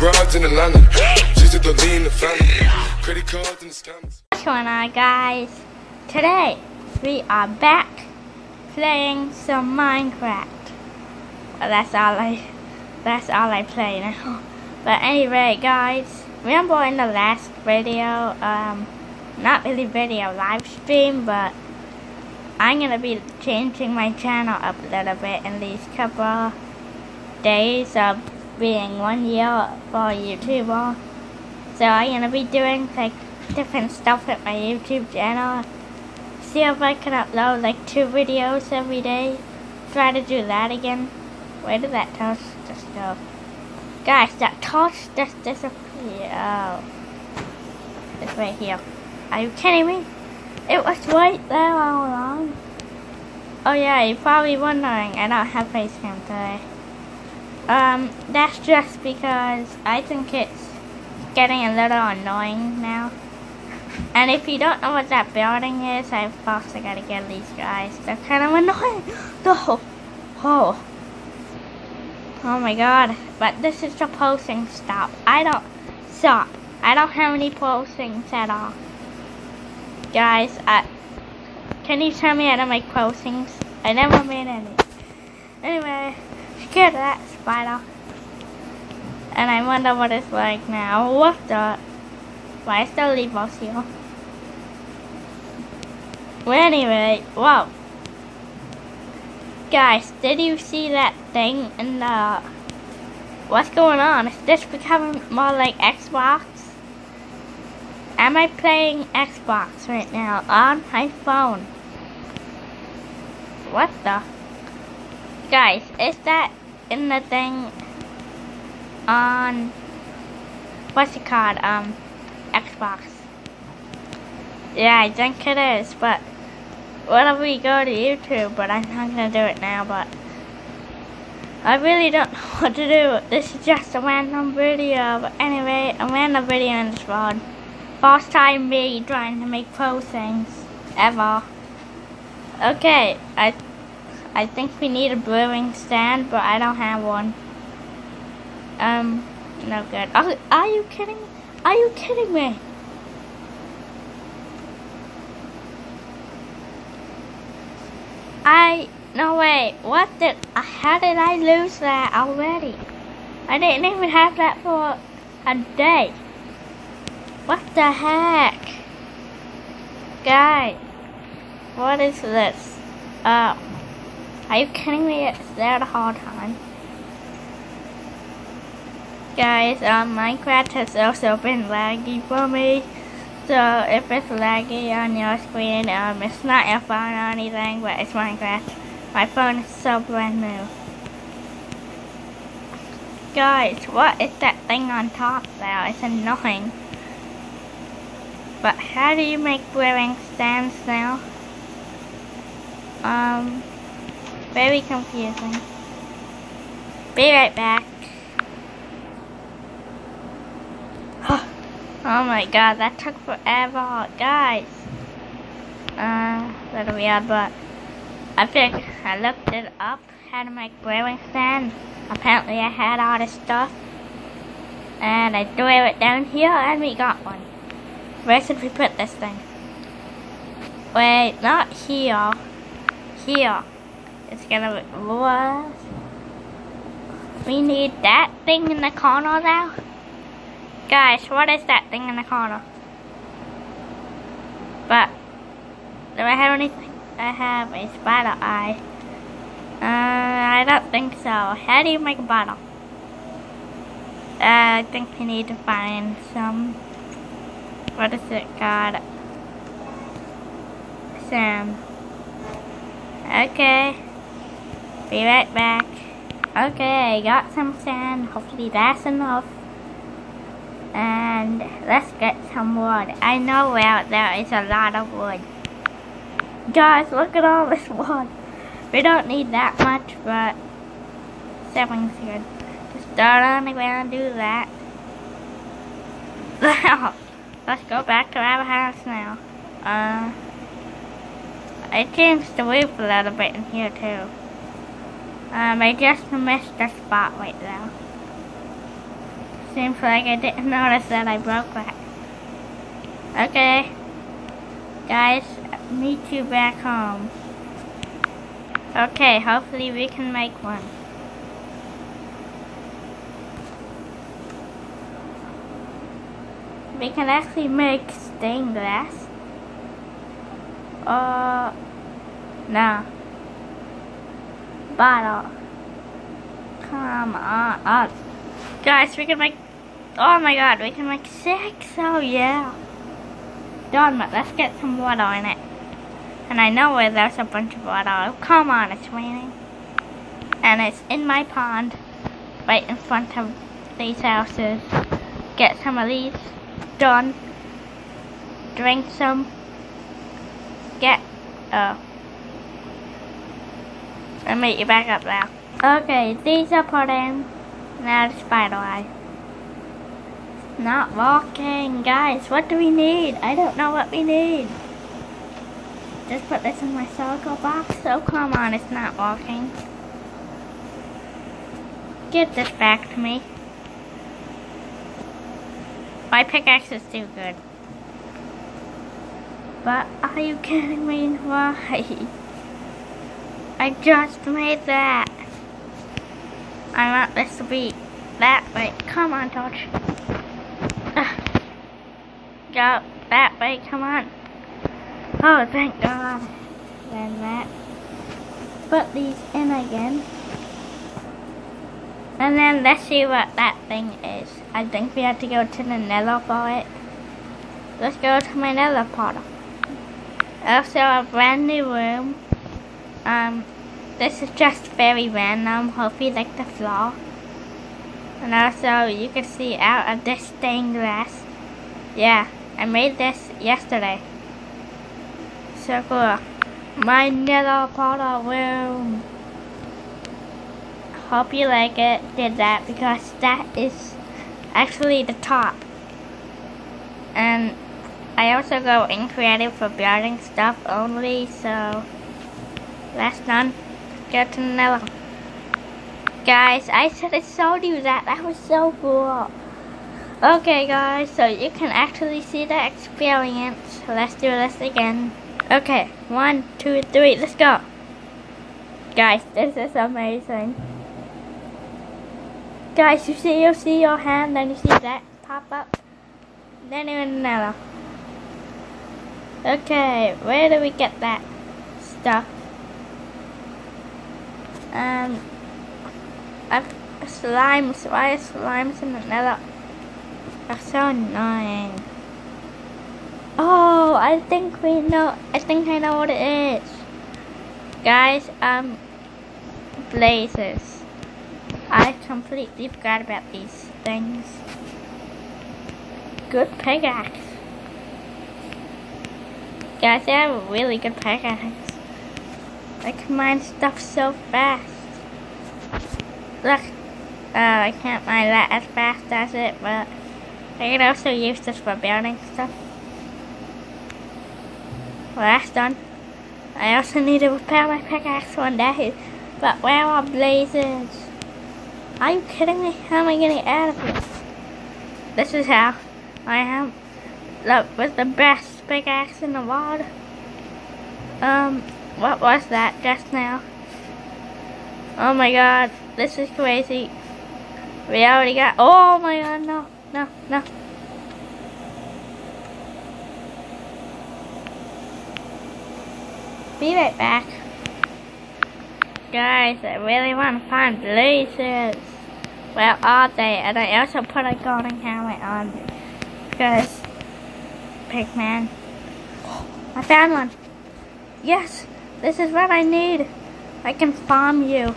broads in. She's the lean, the family. Credit cards and. What's going on guys? Today we are back playing some Minecraft. Well, that's all I that's all I play now. But anyway guys, remember in the last video, um not really video live stream but I'm gonna be changing my channel up a little bit in these couple days of being one year for YouTuber. So I'm gonna be doing like different stuff with my YouTube channel. See if I can upload like two videos every day. Try to do that again. Where did that torch just go? Guys, that torch just disappeared. Oh. It's right here. Are you kidding me? It was right there all along. Oh yeah, you're probably wondering I don't have face cam today. Um, that's just because I think it's getting a little annoying now. And if you don't know what that building is, I've also got to get these guys. They're kind of annoying. Oh, oh, oh my god. But this is the potion stop. I don't, stop. I don't have any potions at all. Guys, can you tell me how to make potions? I never made any. Anyway, get that spider. And I wonder what it's like now. What the? Why is there leave us here? Well, anyway, whoa. Guys, did you see that thing in the... What's going on? Is this becoming more like Xbox? Am I playing Xbox right now on my phone? What the? Guys, is that in the thing on what's it called? Um Xbox. Yeah, I think it is, but what if we go to YouTube? But I'm not gonna do it now, but I really don't know what to do. This is just a random video, but anyway, a random video in this world. First time me trying to make potions ever. Okay, I I think we need a brewing stand, but I don't have one. Um, no good. Are, are you kidding? Are you kidding me? I no way. What did? How did I lose that already? I didn't even have that for a day. What the heck, guys? What is this? Oh. Are you kidding me? It's the whole time. Guys, um, Minecraft has also been laggy for me. So if it's laggy on your screen, um, it's not your phone or anything, but it's Minecraft. My phone is so brand new. Guys, what is that thing on top there? It's annoying. But how do you make brewing stands now? Um, very confusing. Be right back. oh my god, that took forever. Guys. Uh, little weird, but I think I looked it up, how to make brewing stand. Apparently I had all this stuff. And I threw it down here and we got one. Where should we put this thing? Wait, not here. Here. It's gonna what? We need that thing in the corner now. Guys, what is that thing in the corner? But do I have anything? I have a spider eye. Uh, I don't think so. How do you make a bottle? Uh, I think we need to find some. What is it called? Sam. Okay. Be right back. Okay, got some sand. Hopefully that's enough. And let's get some wood. I know where there is a lot of wood. Guys, look at all this wood. We don't need that much, but something's good. Just start on the ground do that. Now, let's go back to our house now. Uh, I changed the roof a little bit in here too. Um, I just missed a spot right there. Seems like I didn't notice that I broke that. Okay. Guys, meet you back home. Okay, hopefully we can make one. We can actually make stained glass. Uh, no. Bottle. Come on. Oh, guys, we can make, oh my god, we can make six. Oh yeah. Done, But let's get some water in it. And I know where there's a bunch of water. Oh, come on, it's raining. And it's in my pond, right in front of these houses. Get some of these done. Drink some. Get, uh, and meet you back up there. Okay, these are put in. Now the spider eye. Not walking. Guys, what do we need? I don't know what we need. Just put this in my shulker box. Oh, come on, it's not walking. Give this back to me. My pickaxe is too good. But are you kidding me? Why? I just made that. I want this to be that way. Come on, Dodge. Go that way, come on. Oh, thank God. Then that. Put these in again. And then let's see what that thing is. I think we have to go to the nether for it. Let's go to my nether portal. Also a brand new room. Um, this is just very random. Hope you like the floor. And also you can see out of this stained glass. Yeah, I made this yesterday circle my nether portal room. Hope you like it. Did that because that is actually the top. And I also go in creative for building stuff only, so Get to nether. Guys, I said I showed you that. That was so cool. Okay, guys, so you can actually see the experience. Let's do this again. Okay, one, two, three, let's go. Guys, this is amazing. Guys, you see, you see your hand, then you see that pop up. Then you another. Okay, where do we get that stuff? Um, I've slimes. Why is slimes in the nether? That's so annoying. Oh, I think we know. I think I know what it is. Guys, um, blazes. I completely forgot about these things. Good pickaxe. Guys, I have a really good pickaxe. I can mine stuff so fast. Look, uh, I can't mine that as fast as it, but I can also use this for building stuff. Well, that's done. I also need to repair my pickaxe one day. But where are blazes? Are you kidding me? How am I getting out of here? This is how I am. Look, with the best pickaxe in the world. Um, what was that just now? Oh my god, this is crazy. We already got, oh my god, no, no, no. Be right back. Guys, I really want to find blazes. Well, all day, and I also put a golden helmet on because Pigman. I found one. Yes, this is what I need. I can farm you.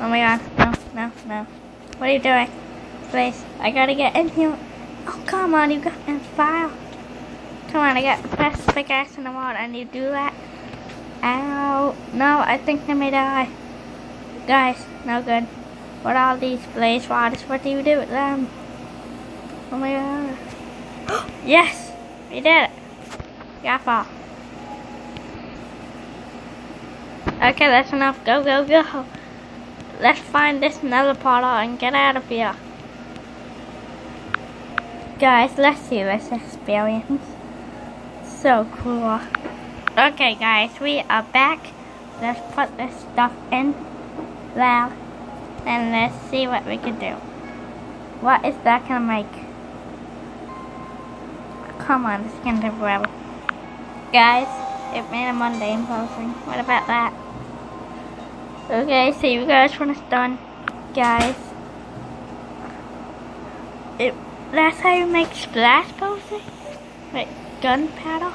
Oh my god, no, no, no. What are you doing? Please, I gotta get in here. Oh, come on, you got me file. Come on, I got the best pickaxe in the world, and you do that. Ow. No, I think I may die. Guys, no good. What are these blaze rods? What do you do with them? Oh my god. yes! We did it. Gaffa. Okay, that's enough. Go, go, go. Let's find this nether portal and get out of here. Guys, let's see this experience. So cool. Okay, guys, we are back. Let's put this stuff in there and let's see what we can do. What is that gonna make? Come on, is gonna take forever. Guys, it made a mundane potion. What about that? Okay, see you guys when it's done. Guys, it, that's how you make splash potion? Wait, gunpowder?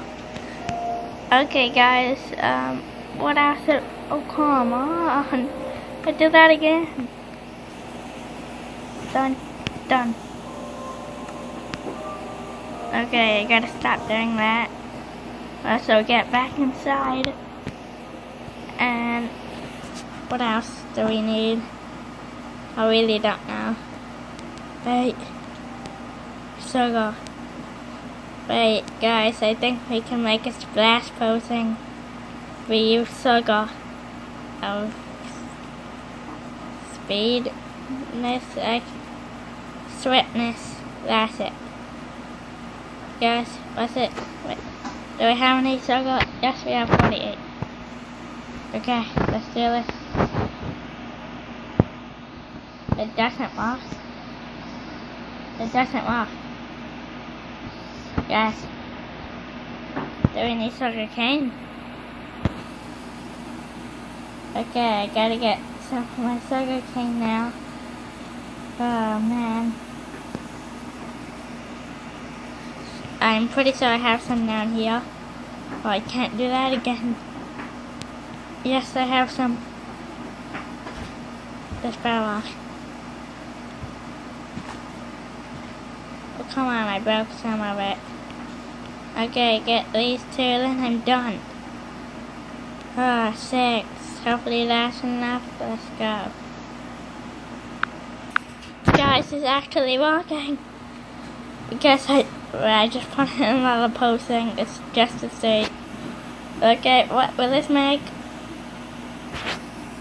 Okay, guys, um, what else? Did, oh, come on. I do that again. Done. Done. Okay, I gotta stop doing that. Also, get back inside. What else do we need? I really don't know. Wait. Sugar. Wait, guys, I think we can make a splash potion. We use sugar. Oh. Of speedness, like sweetness. That's it. Guys, what's it? Wait. Do we have any sugar? Yes, we have 48. Okay, let's do this. It doesn't work. It doesn't work. Yes. Do we need sugar cane? Okay, I gotta get some of my sugar cane now. Oh man. I'm pretty sure I have some down here. Oh, I can't do that again. Yes, I have some. This fell off. Oh, come on, I broke some of it. Okay, get these two, then I'm done. Ah, oh, six. Hopefully that's enough. Let's go. Guys, it's actually working. I guess I, I just put another potion. It's just to see. Okay, what will this make?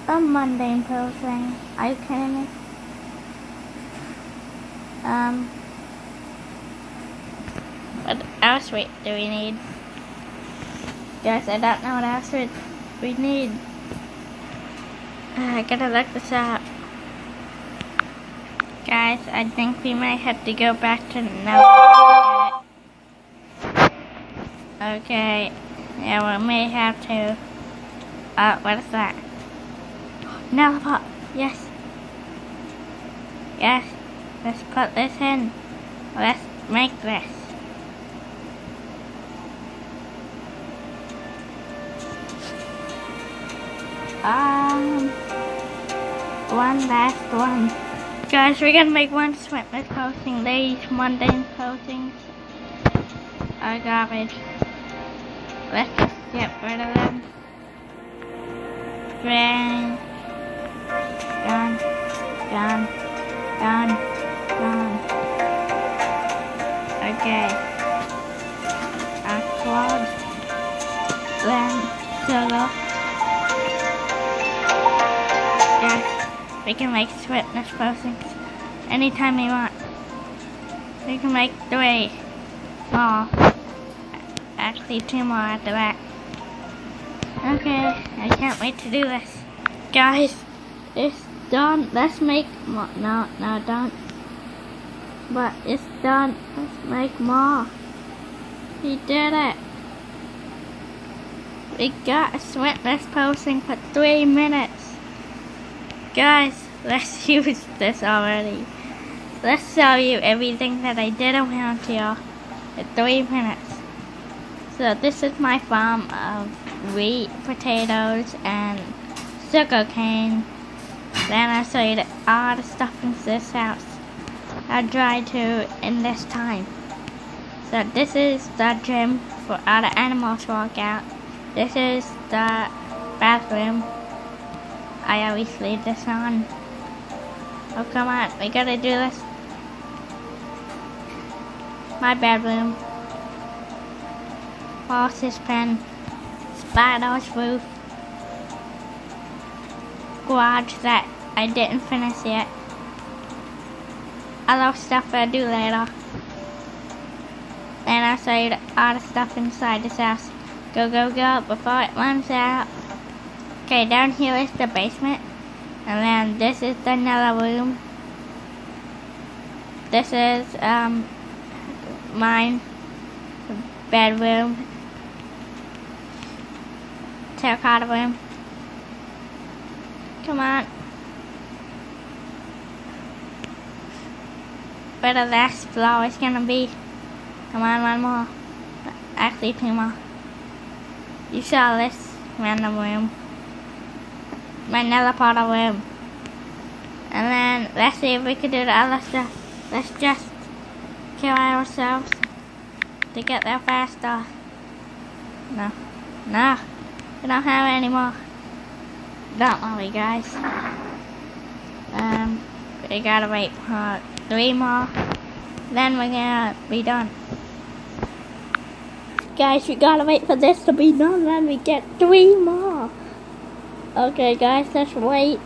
A mundane potion. Are you kidding me? Um, what we, do we need? Guys, I don't know what else we, need. I gotta look this up. Guys, I think we might have to go back to now. Okay. Yeah, we may have to. Uh, what is that? Nether wart. Yes. Yes. Let's put this in. Let's make this. Um, one last one. Guys, we're gonna make one swiftness potion. These mundane potions are garbage. Let's just get rid of them. Bang. Done. Done. Done. Done. Okay. Upload. Then solo. We can make sweetness potions anytime we want. We can make three more. Actually, two more at the back. Okay, I can't wait to do this. Guys, it's done. Let's make more. No, no, don't. But it's done. Let's make more. We did it. We got a swiftness potion for three minutes. Guys, let's use this already. Let's show you everything that I did around here in three minutes. So this is my farm of wheat, potatoes, and sugar cane. Then show you all the stuff in this house. I'll try to in this time. So this is the gym for all the animals to walk out. This is the bathroom. I always leave this on. Oh come on, we gotta do this. My bedroom. Horse's pen. Spider's roof. Garage that I didn't finish yet. Other stuff I'll do later. And show you all the stuff inside this house. Go, go, go before it runs out. Okay, down here is the basement. And then this is the another room. This is um mine bedroom. Terracotta room. Come on. Where the last floor is gonna be. Come on, one more. Actually, two more. You saw this random room. Vanilla Potter room. And then let's see if we can do the other stuff. Let's just kill ourselves to get there faster. No. No. We don't have any more. Don't worry guys. Um we gotta wait for three more. Then we're gonna be done. Guys, we gotta wait for this to be done, then we get three more. Okay, guys, let's wait.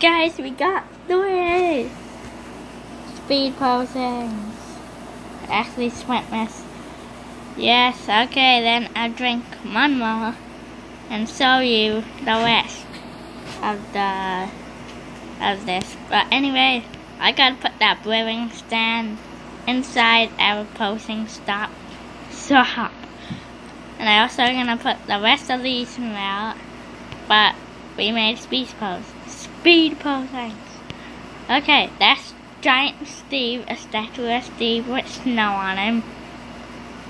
Guys, we got three speed potions. Actually, sweetness. Yes, okay, then I'll drink one more and show you the rest of the of this. But anyway, I gotta put that brewing stand inside our potion stop shop. And I also gonna put the rest of these out. But we made speed pose. Speed potions. Okay, that's Giant Steve, a statue of Steve with snow on him.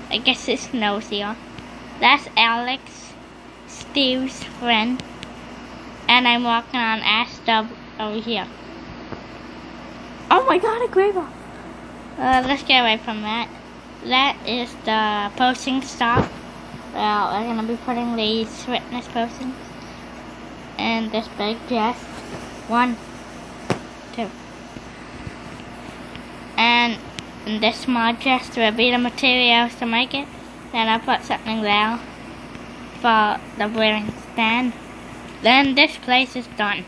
I guess it snows here. That's Alex, Steve's friend. And I'm walking on Ash over here. Oh my god, a gravel! Uh, let's get away from that. That is the potion stop. Well, we're gonna be putting these witness potions in this big chest. One, two. And in this small chest will be the materials to make it. Then I put something there for the brewing stand. Then this place is done.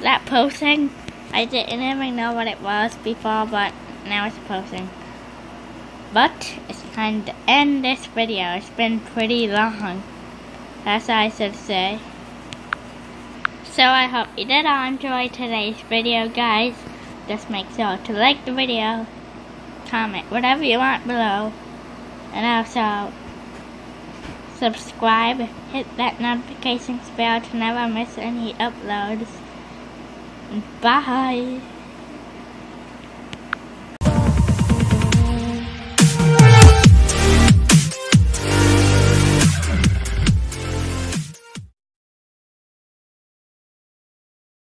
That potion, I didn't even know what it was before, but now it's potion. But it's time to end this video. It's been pretty long. That's all I should say. So I hope you did all enjoy today's video, guys. Just make sure to like the video, comment whatever you want below, and also subscribe, hit that notification bell to never miss any uploads. 拜。